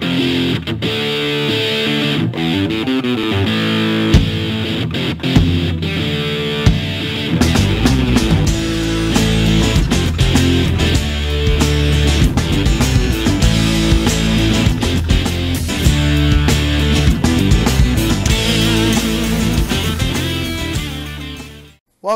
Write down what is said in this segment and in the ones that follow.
Thank you.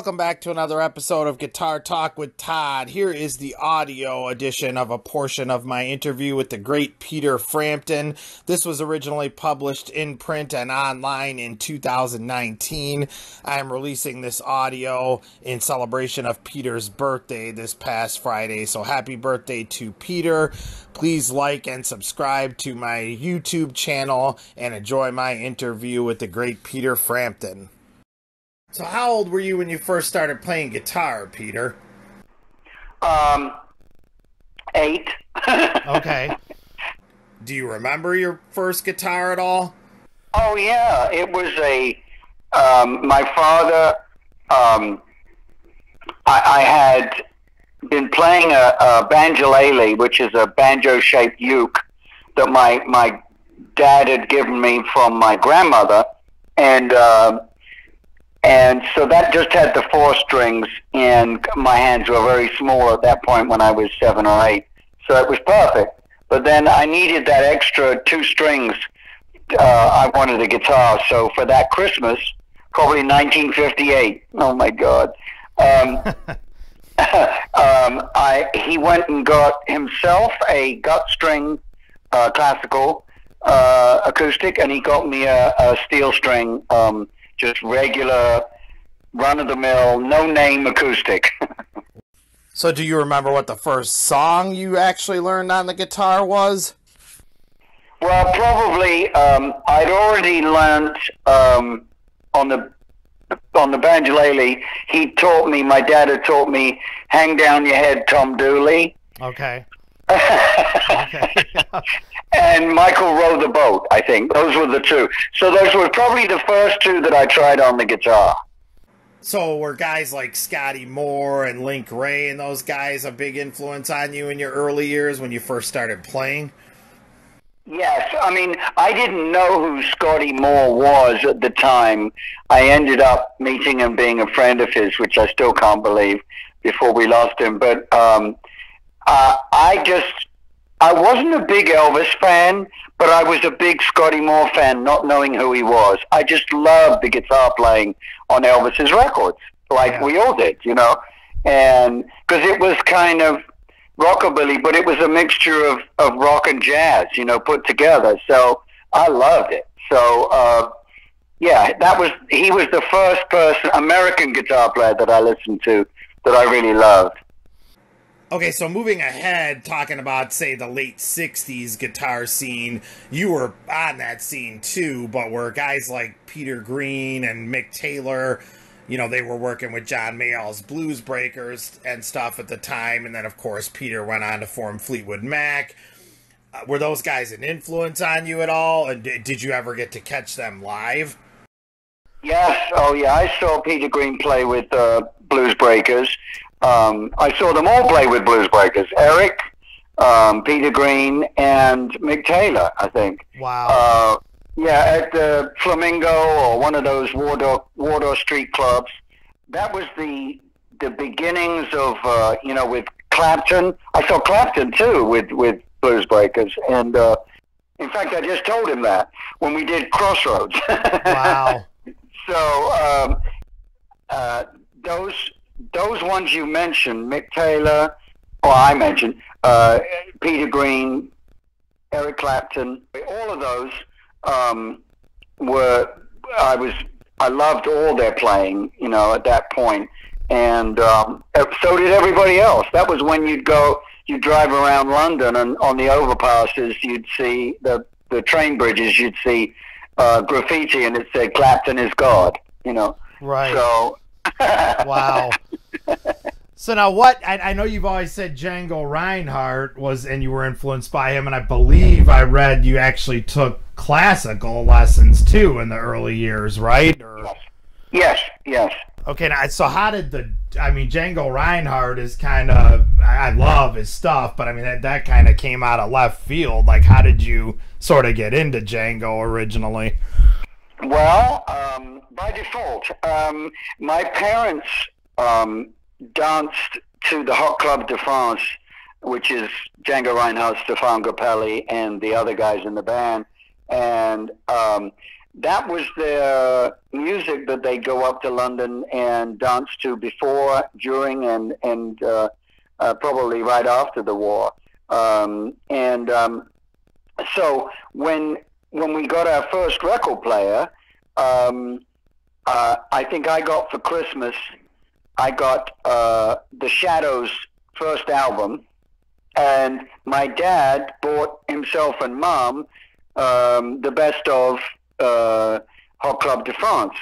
Welcome back to another episode of Guitar Talk with Todd. Here is the audio edition of a portion of my interview with the great Peter Frampton. This was originally published in print and online in 2019. I am releasing this audio in celebration of Peter's birthday this past Friday. So happy birthday to Peter. Please like and subscribe to my YouTube channel and enjoy my interview with the great Peter Frampton. So, how old were you when you first started playing guitar, Peter? Um, eight. okay. Do you remember your first guitar at all? Oh yeah, it was a. Um, my father. Um, I, I had been playing a, a banjolele, which is a banjo-shaped uke that my my dad had given me from my grandmother, and. Uh, and so that just had the four strings, and my hands were very small at that point when I was seven or eight. So it was perfect. But then I needed that extra two strings. Uh, I wanted a guitar. So for that Christmas, probably 1958. Oh my God. Um, um, I he went and got himself a gut string uh, classical uh, acoustic, and he got me a, a steel string um, just regular, run of the mill, no name acoustic. so, do you remember what the first song you actually learned on the guitar was? Well, probably um, I'd already learned um, on the on the banjolele. He taught me. My dad had taught me "Hang Down Your Head, Tom Dooley." Okay. and Michael Row the Boat, I think. Those were the two. So those were probably the first two that I tried on the guitar. So were guys like Scotty Moore and Link Wray and those guys a big influence on you in your early years when you first started playing? Yes, I mean, I didn't know who Scotty Moore was at the time. I ended up meeting him, being a friend of his, which I still can't believe before we lost him. But um, uh, I just I wasn't a big Elvis fan, but I was a big Scotty Moore fan, not knowing who he was. I just loved the guitar playing on Elvis's records, like yeah. we all did, you know, and because it was kind of rockabilly, but it was a mixture of, of rock and jazz, you know, put together. So I loved it. So, uh, yeah, that was he was the first person American guitar player that I listened to that I really loved. Okay, so moving ahead, talking about, say, the late 60s guitar scene, you were on that scene too, but were guys like Peter Green and Mick Taylor, you know, they were working with John Mayall's Blues Breakers and stuff at the time, and then, of course, Peter went on to form Fleetwood Mac. Uh, were those guys an influence on you at all, and did you ever get to catch them live? Yes, oh yeah, I saw Peter Green play with uh, Blues Breakers um, I saw them all play with Blues Breakers. Eric, um, Peter Green, and Mick Taylor, I think. Wow. Uh, yeah, at the Flamingo or one of those Wardour, Wardour Street clubs. That was the the beginnings of uh, you know with Clapton. I saw Clapton too with with Blues Breakers, and uh, in fact, I just told him that when we did Crossroads. wow. so um, uh, those those ones you mentioned, Mick Taylor, or I mentioned, uh, Peter Green, Eric Clapton, all of those um, were, I was, I loved all their playing, you know, at that point. And um, so did everybody else. That was when you'd go, you'd drive around London and on the overpasses, you'd see the, the train bridges, you'd see uh, graffiti and it said Clapton is God, you know. Right. So wow. So now, what I, I, know you've always said Django Reinhardt was, and you were influenced by him, and I believe I read you actually took classical lessons too in the early years, right? Or... Yes, yes. Okay, now, so how did the? I mean, Django Reinhardt is kind of. I love his stuff, but I mean that that kind of came out of left field. Like, how did you sort of get into Django originally? Well, um, by default, um, my parents um, danced to the Hot Club de France, which is Django Reinhardt, Stefan Grappelli, and the other guys in the band, and um, that was their music that they go up to London and dance to before, during, and and uh, uh, probably right after the war. Um, and um, so when when we got our first record player, um, uh, I think I got for Christmas, I got uh, the Shadows' first album, and my dad bought himself and mom um, the best of uh, Hot Club de France.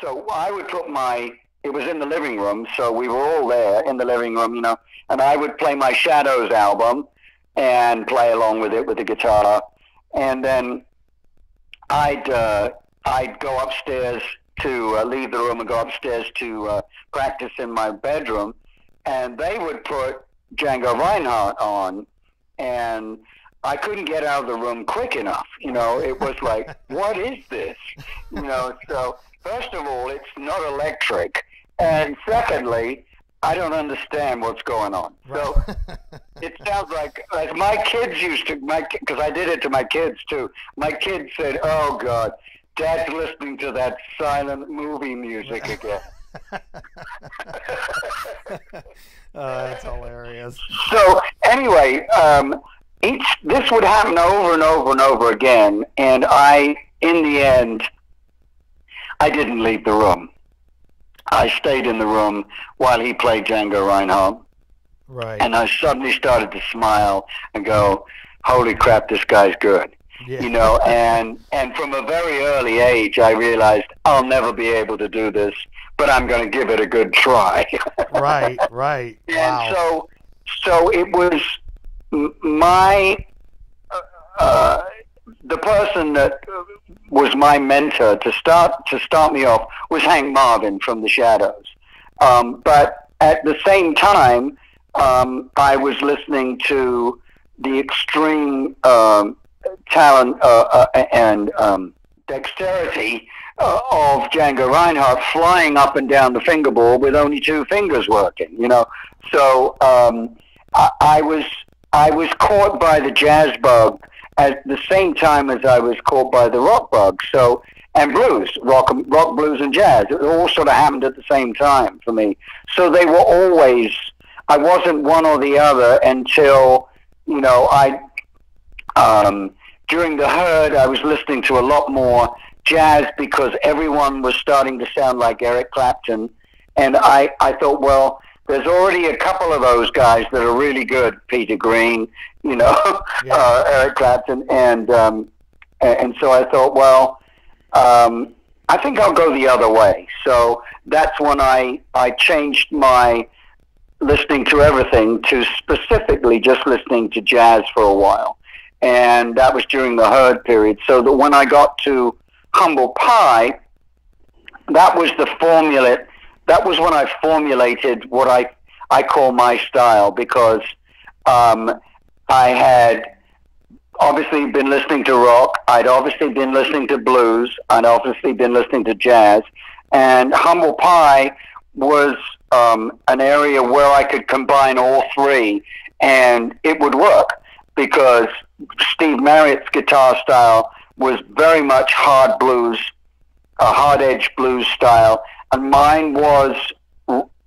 So I would put my, it was in the living room, so we were all there in the living room, you know, and I would play my Shadows album and play along with it with the guitar. And then I'd, uh, I'd go upstairs to uh, leave the room and go upstairs to uh, practice in my bedroom, and they would put Django Reinhardt on, and I couldn't get out of the room quick enough. You know, it was like, what is this? You know, so first of all, it's not electric, and secondly, I don't understand what's going on. So it sounds like like my kids used to my because I did it to my kids too. My kids said, "Oh God, Dad's listening to that silent movie music again." oh, that's hilarious. So anyway, um, each this would happen over and over and over again, and I, in the end, I didn't leave the room. I stayed in the room while he played Django Reinhardt. Right. And I suddenly started to smile and go, "Holy crap, this guy's good." Yeah. You know, and and from a very early age, I realized I'll never be able to do this, but I'm going to give it a good try. right, right. And wow. so, so it was my uh, uh, the person that was my mentor to start to start me off was Hank Marvin from the Shadows. Um, but at the same time, um, I was listening to the extreme um, talent uh, uh, and um, dexterity uh, of Django Reinhardt flying up and down the fingerboard with only two fingers working. You know, so um, I, I was I was caught by the jazz bug at the same time as I was caught by the rock bug. So and blues, rock, rock, blues, and jazz. It all sort of happened at the same time for me. So they were always. I wasn't one or the other until you know I. Um, during the herd, I was listening to a lot more jazz because everyone was starting to sound like Eric Clapton, and I I thought, well, there's already a couple of those guys that are really good. Peter Green, you know, yeah. uh, Eric Clapton, and um, and so I thought, well, um, I think I'll go the other way. So that's when I I changed my listening to everything to specifically just listening to jazz for a while, and that was during the herd period. So that when I got to Humble Pie, that was the formula that was when I formulated what I I call my style because um, I had obviously been listening to rock. I'd obviously been listening to blues. I'd obviously been listening to jazz, and Humble Pie was um, an area where I could combine all three, and it would work because Steve Marriott's guitar style was very much hard blues, a hard edge blues style, and mine was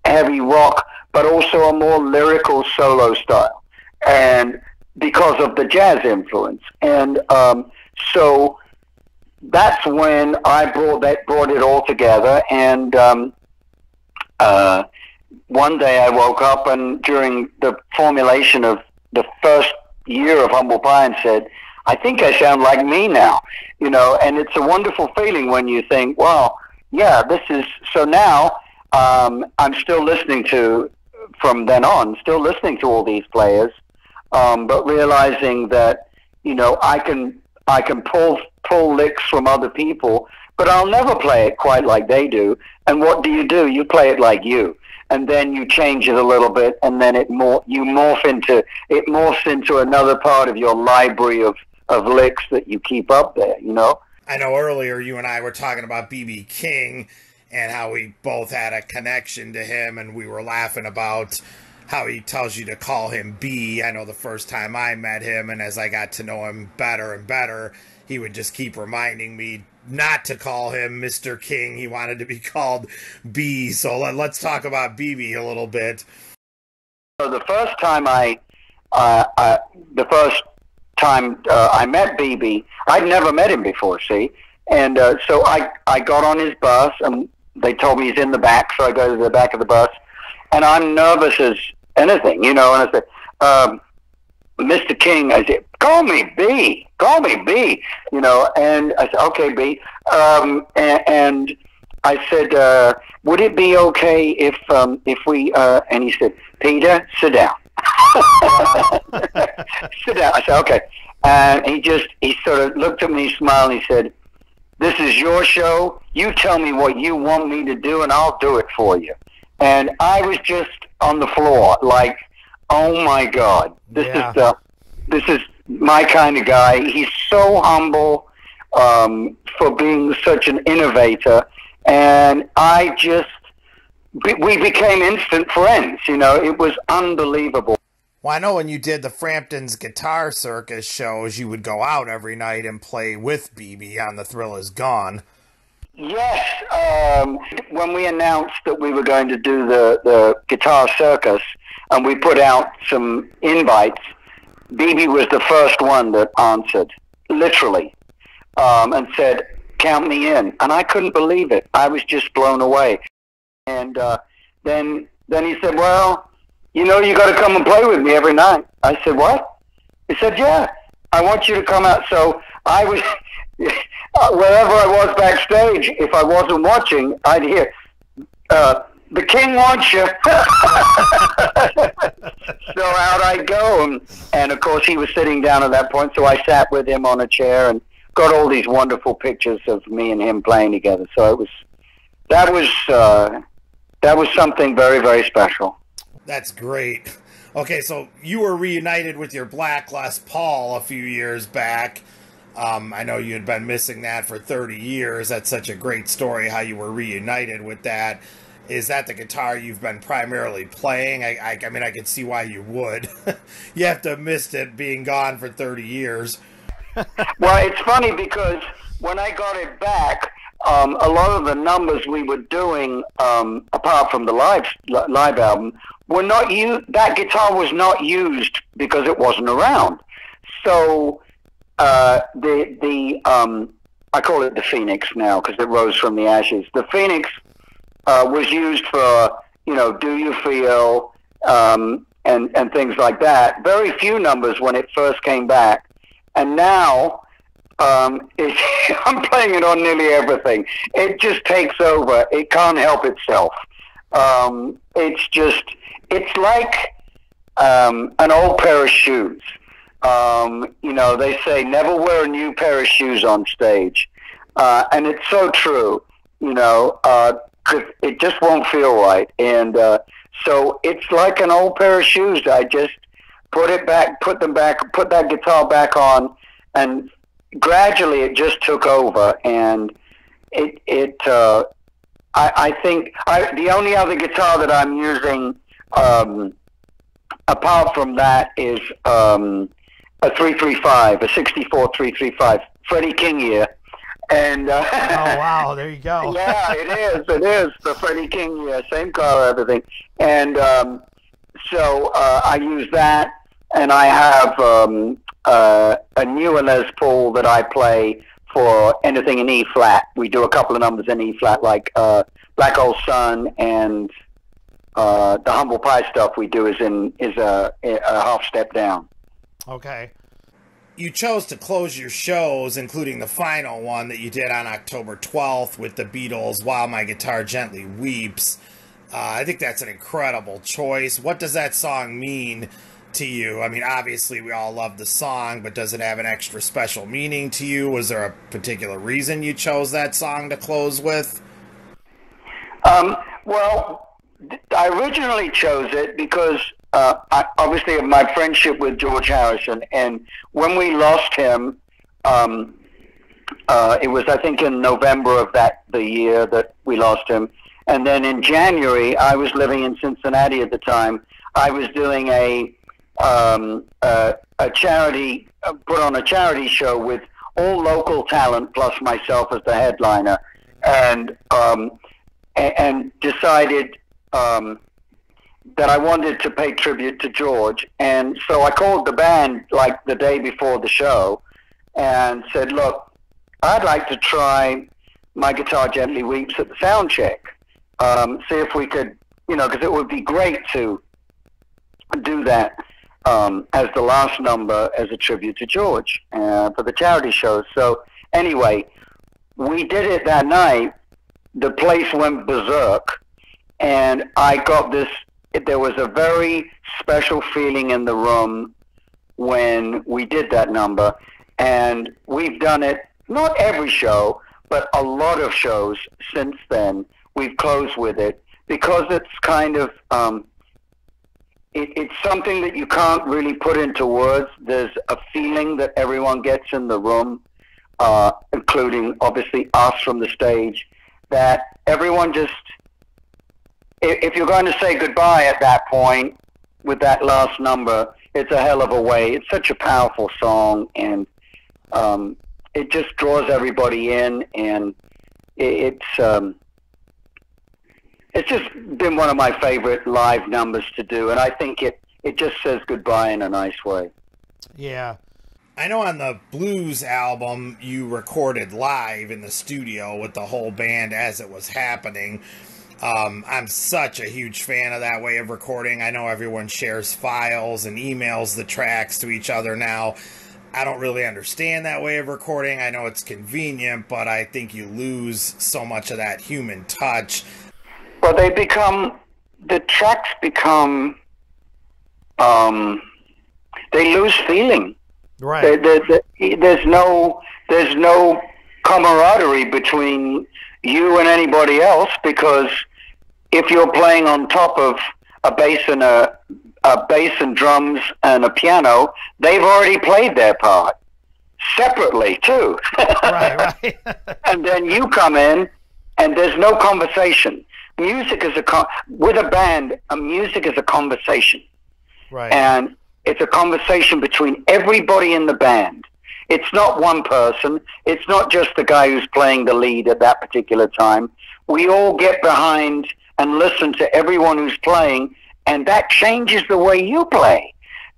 heavy rock, but also a more lyrical solo style, and because of the jazz influence, and um, so that's when I brought that brought it all together, and um, uh, one day I woke up and during the formulation of the first year of Humble Pie and said, I think I sound like me now, you know, and it's a wonderful feeling when you think, wow, yeah, this is so now um, I'm still listening to from then on, still listening to all these players, um, but realizing that you know I can I can pull pull licks from other people, but I'll never play it quite like they do. And what do you do? You play it like you. And then you change it a little bit, and then it more you morph into it morphs into another part of your library of of licks that you keep up there. You know. I know earlier you and I were talking about BB King and how we both had a connection to him, and we were laughing about how he tells you to call him B. I know the first time I met him, and as I got to know him better and better, he would just keep reminding me not to call him Mr. King. He wanted to be called B. So let, us talk about BB a little bit. So the first time I, uh, uh, the first time uh, I met BB, I'd never met him before. See, and uh, so I I got on his bus, and they told me he's in the back, so I go to the back of the bus, and I'm nervous as anything, you know. And I said, um, Mr. King, I said, call me B, call me B, you know. And I said, okay, B. Um, and, and I said, uh, would it be okay if um, if we? Uh, and he said, Peter, sit down. sit down. I said, okay. And he just he sort of looked at me, smiled, and he said, "This is your show. You tell me what you want me to do, and I'll do it for you." And I was just on the floor, like, "Oh my God, this yeah. is the this is my kind of guy. He's so humble um, for being such an innovator, and I just we became instant friends. You know, it was unbelievable. Well, I know when you did the Framptons Guitar Circus shows, you would go out every night and play with BB on The Thrill Is Gone. Yes, um, when we announced that we were going to do the, the Guitar Circus, and we put out some invites, BB was the first one that answered, literally, um, and said, "Count me in." And I couldn't believe it. I was just blown away. And uh, then then he said, "Well, you know, you got to come and play with me every night." I said, "What?" He said, "Yeah, I want you to come out." So I was wherever I was backstage. If I wasn't watching, I'd hear. Uh, the king wants you. so out I go, and, and of course he was sitting down at that point. So I sat with him on a chair and got all these wonderful pictures of me and him playing together. So it was that was uh, that was something very very special. That's great. Okay, so you were reunited with your Black Les Paul a few years back. Um, I know you had been missing that for 30 years. That's such a great story how you were reunited with that is that the guitar you've been primarily playing? I, I, I mean, I can see why you would. you have to have missed it being gone for 30 years. well, it's funny because when I got it back, um, a lot of the numbers we were doing, um, apart from the live live album, were not used. That guitar was not used because it wasn't around. So uh, the the um, I call it the Phoenix now because it rose from the ashes. The Phoenix uh, was used for, you know, do you feel um, and and things like that. Very few numbers when it first came back, and now um, I'm playing it on nearly everything. It just takes over. It can't help itself. Um, it's just it's like um, an old pair of shoes. Um, you know, they say never wear a new pair of shoes on stage, uh, and it's so true. You know, uh, it just won't feel right. And uh, so it's like an old pair of shoes. I just put it back, put them back, put that guitar back on, and gradually it just took over. And it it uh, I, I think I, the only other guitar that I'm using um, apart from that is um, a 335, a 64 335, Freddie King year. And uh, oh wow, there you go. yeah, it is. It is the Freddie King, yeah, same car, everything. And um, so uh, I use that, and I have um, uh, a newer Les Paul that I play for anything in E flat. We do a couple of numbers in E flat, like uh, Black Hole Sun and uh, the Humble Pie stuff. We do is in is a, a half step down. Okay you chose to close your shows, including the final one that you did on October 12th with the Beatles, While My Guitar Gently Weeps. Uh, I think that's an incredible choice. What does that song mean to you? I mean, obviously, we all love the song, but does it have an extra special meaning to you? Was there a particular reason you chose that song to close with? Um, well, I originally chose it because uh, I, obviously of my friendship with George Harrison, and when we lost him, um, uh, it was I think in November of that the year that we lost him, and then in January I was living in Cincinnati at the time. I was doing a um, uh, a charity uh, put on a charity show with all local talent plus myself as the headliner, and um, and, decided um, that I wanted to pay tribute to George. And so I called the band like the day before the show and said, look, I'd like to try My Guitar Gently Weeps at the sound check. Um, see if we could, you know, because it would be great to do that um, as the last number as a tribute to George uh, for the charity show. So anyway, we did it that night. The place went berserk, and I got this there was a very special feeling in the room when we did that number. And we've done it, not every show, but a lot of shows since then. We've closed with it because it's kind of, um, it, it's something that you can't really put into words. There's a feeling that everyone gets in the room, uh, including obviously us from the stage, that everyone just if you're going to say goodbye at that point with that last number, it's a hell of a way. It's such a powerful song, and um, it just draws everybody in, and it, it's um, it's just been one of my favorite live numbers to do, and I think it it just says goodbye in a nice way. Yeah. I know on the blues album you recorded live in the studio with the whole band as it was happening. Um, I'm such a huge fan of that way of recording. I know everyone shares files and emails the tracks to each other now. I don't really understand that way of recording. I know it's convenient, but I think you lose so much of that human touch. Well, they become the tracks become um, they lose feeling. Right. They, they, they, there's no there's no camaraderie between you and anybody else because if you're playing on top of a bass and a, a bass and drums and a piano, they've already played their part separately too. right, right. and then you come in, and there's no conversation. Music is a con- with a band. A music is a conversation, right? And it's a conversation between everybody in the band. It's not one person. It's not just the guy who's playing the lead at that particular time. We all get behind and listen to everyone who's playing, and that changes the way you play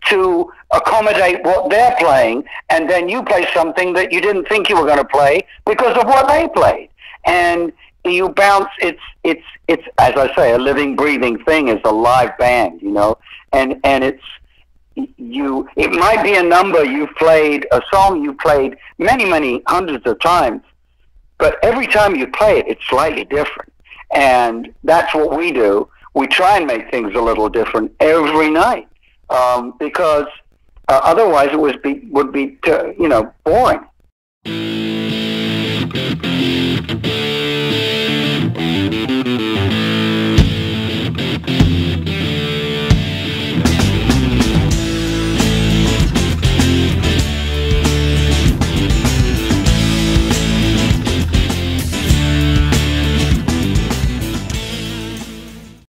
to accommodate what they're playing, and then you play something that you didn't think you were going to play because of what they played, and you bounce. It's it's it's as I say, a living, breathing thing. Is a live band, you know, and and it's you it might be a number you've played a song you played many many hundreds of times but every time you play it it's slightly different and that's what we do. We try and make things a little different every night um, because uh, otherwise it would be would be you know boring